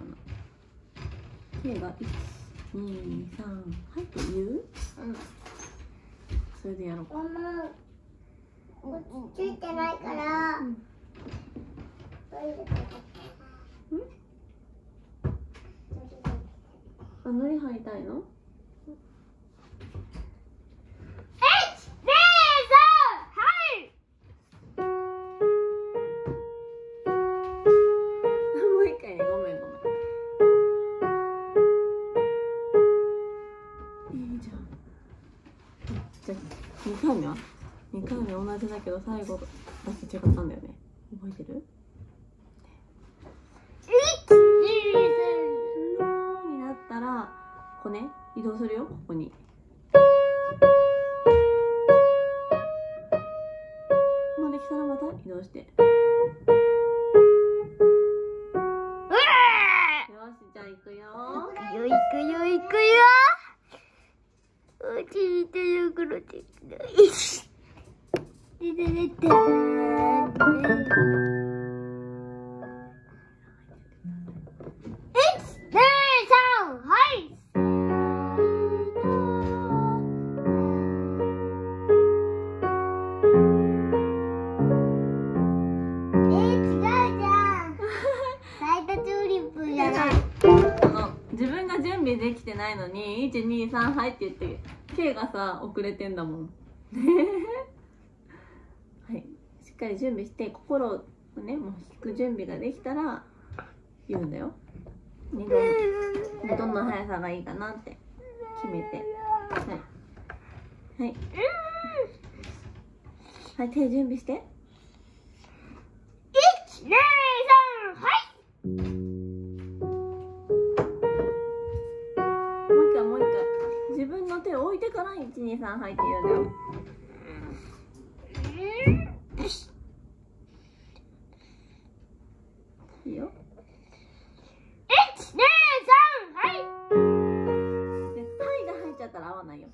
かな。K が123はいって言う？うん。それでやろうか。ママ落ち着いてないから、うん。あのり入りたいの？2回目は？2回目同じだけど最後だけ違ったんだよね。覚えてる？になったらこうね？移動するよここに。ここまで来たらまた移動して。よしじゃあ行くよ。よいくよいくよおちてるくろてないでででで。ないのに123はいって言って K がさ遅れてんだもん。はい。しっかり準備して心をねもう弾く準備ができたら言うんだよ、ね、どん。どんな速さがいいかなって決めて。はい。はい。はい手準備してから123はいって言うん。だよいいよ。一二三はい。で「はい」が入っちゃったら合わないよ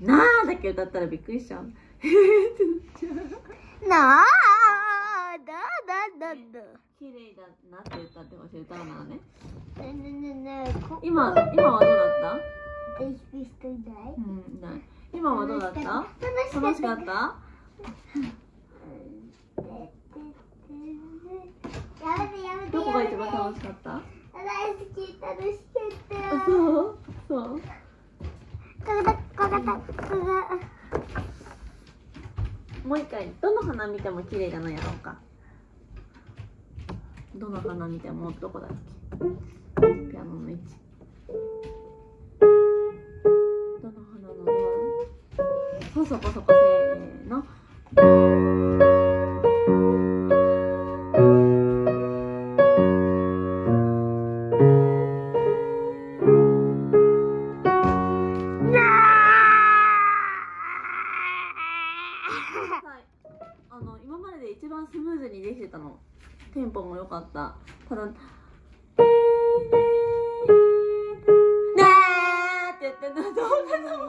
なあだけ歌ったらびっくりしちゃう。なあだだだだ綺麗だなって歌ってほしい歌うならね。ねえねえねえこ今今はどうだった？うんない。今はどうだった？楽楽しかった？どこが一番楽しかった？大好き楽しかった。よそう？そう？もう一回どの花見ても綺麗じゃないやろうか。どの花見てもどこだっけ。ピアノの位置。どの花のドアそうそこそこせー。あの今までで一番スムーズにできてたの。テンポも良かった。ただ「ねーって言ってんの。どうかと思う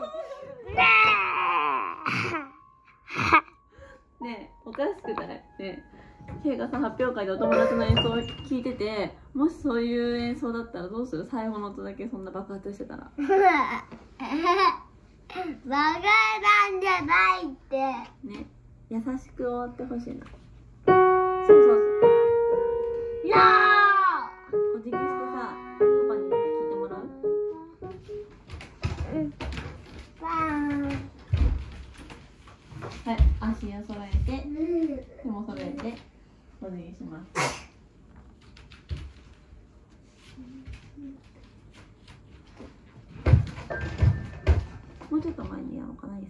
ねえおかしくない。ねえ。がさ発表会でお友達の演奏を聞いててもしそういう演奏だったらどうする？最後の音だけそんな爆発してたら。バカなんじゃないって。ね優しく終わってほしいな。そうそうなお辞儀してさパパに聞いてもらう？ー。はい足を揃えて手も揃えてお辞儀します。もうちょっと前にやろうかな椅子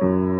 ど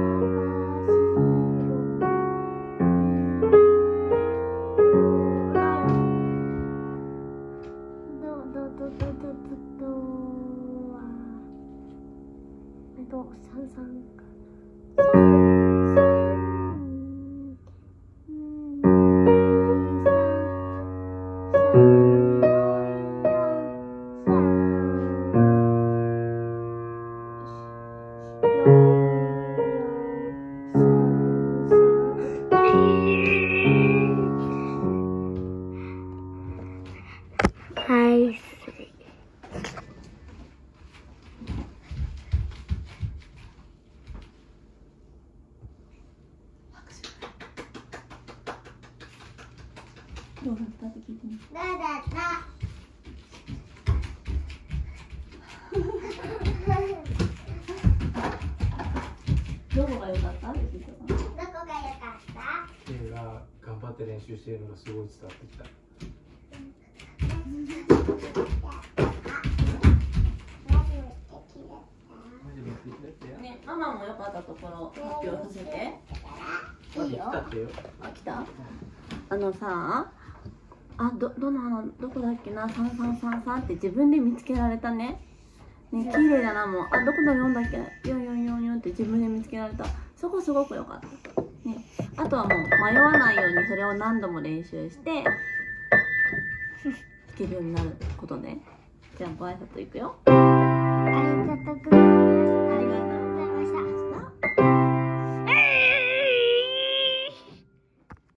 どうだった？って聞いてみだだだ。どこが良かった？って聞いてたどこが良かった？ケイが頑張って練習しているのがすごい伝わってきた。ねママも良かったところ発表させてまず来たってよ。あ来たあのさあどどの花どこだっけな？三三三三って自分で見つけられたね。ね綺麗だなもう。あどこの4だっけ？四四四四って自分で見つけられた。そこすごく良かった。ね。あとはもう迷わないようにそれを何度も練習して弾けるようになることね。じゃあご挨拶いくよ